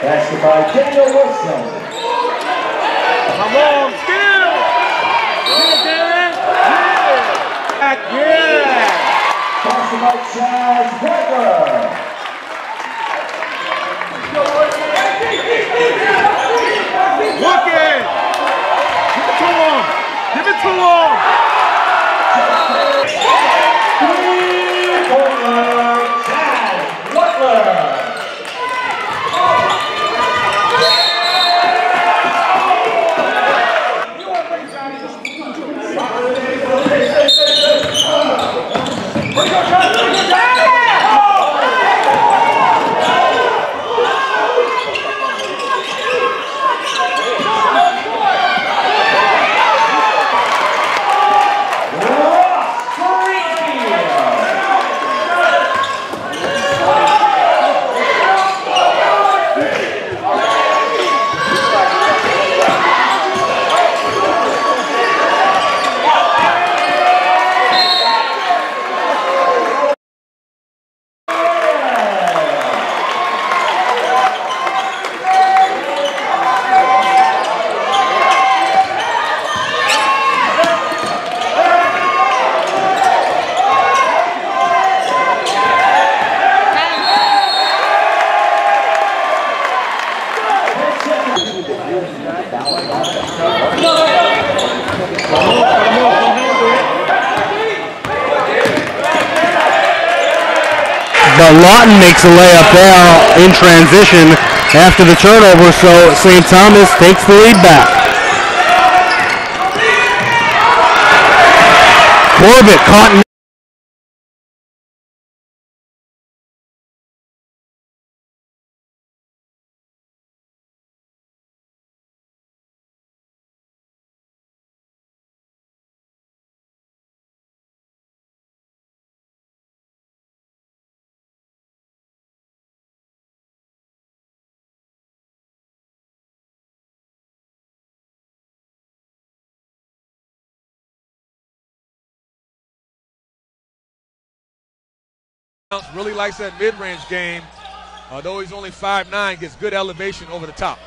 Basket by Daniel Wilson. Come on, still. Dan. Yeah. Yeah. Basket by Chaz Butler. Look it. Give it to him. Give it to him. But Lawton makes a layup there in transition after the turnover, so St. Thomas takes the lead back. Corbett caught Really likes that mid-range game. Although he's only 5'9", gets good elevation over the top.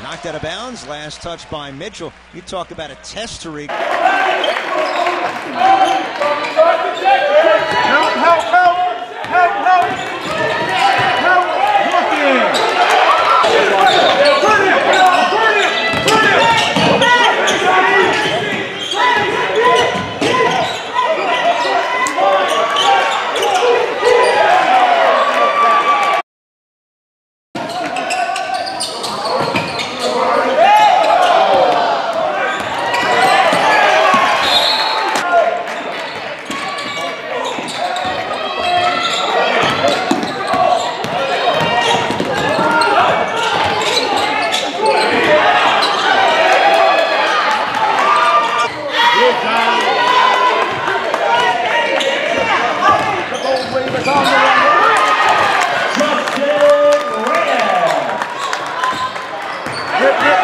Knocked out of bounds. Last touch by Mitchell. You talk about a test to re- Chaz